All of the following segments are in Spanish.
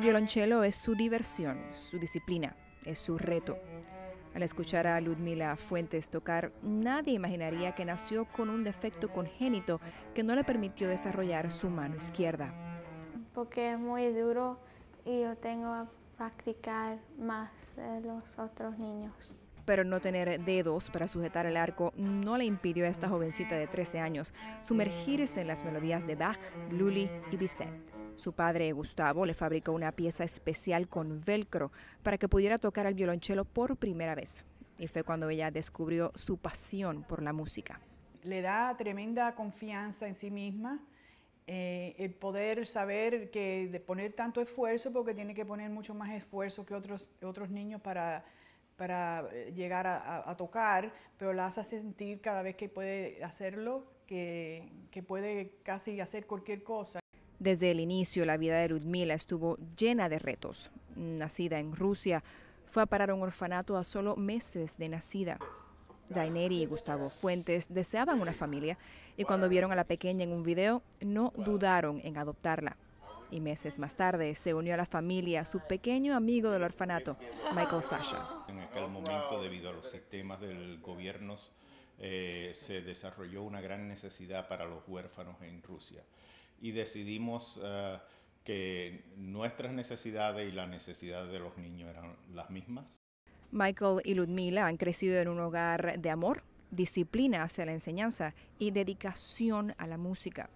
El violonchelo es su diversión, su disciplina, es su reto. Al escuchar a Ludmila Fuentes tocar, nadie imaginaría que nació con un defecto congénito que no le permitió desarrollar su mano izquierda. Porque es muy duro y yo tengo que practicar más de los otros niños. Pero no tener dedos para sujetar el arco no le impidió a esta jovencita de 13 años sumergirse en las melodías de Bach, Lully y Bizet. Su padre, Gustavo, le fabricó una pieza especial con velcro para que pudiera tocar el violonchelo por primera vez. Y fue cuando ella descubrió su pasión por la música. Le da tremenda confianza en sí misma, eh, el poder saber que de poner tanto esfuerzo, porque tiene que poner mucho más esfuerzo que otros, otros niños para, para eh, llegar a, tocar, pero la hace sentir cada vez que puede hacerlo, que, que puede casi hacer cualquier cosa. Desde el inicio, la vida de Ludmila estuvo llena de retos. Nacida en Rusia, fue a parar a un orfanato a solo meses de nacida. Daineri y Gustavo Fuentes deseaban una familia y cuando vieron a la pequeña en un video no dudaron en adoptarla. Y meses más tarde se unió a la familia su pequeño amigo del orfanato, Michael Sasha. En aquel momento, debido a los sistemas del gobierno, eh, se desarrolló una gran necesidad para los huérfanos en Rusia y decidimos eh, que nuestras necesidades y las necesidades de los niños eran las mismas. Michael y Ludmila han crecido en un hogar de amor, disciplina hacia la enseñanza y dedicación a la música.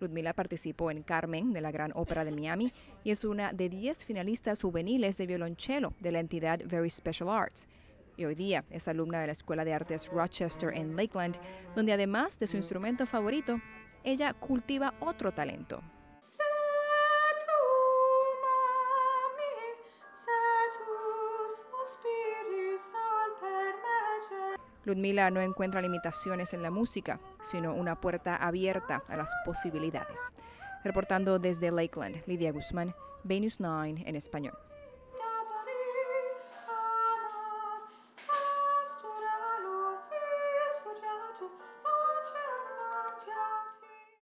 Ludmila participó en Carmen de la Gran Ópera de Miami y es una de 10 finalistas juveniles de violonchelo de la entidad Very Special Arts. Y hoy día es alumna de la Escuela de Artes Rochester en Lakeland, donde además de su instrumento favorito, ella cultiva otro talento. Ludmila no encuentra limitaciones en la música, sino una puerta abierta a las posibilidades. Reportando desde Lakeland, Lidia Guzmán, Venus 9 en español.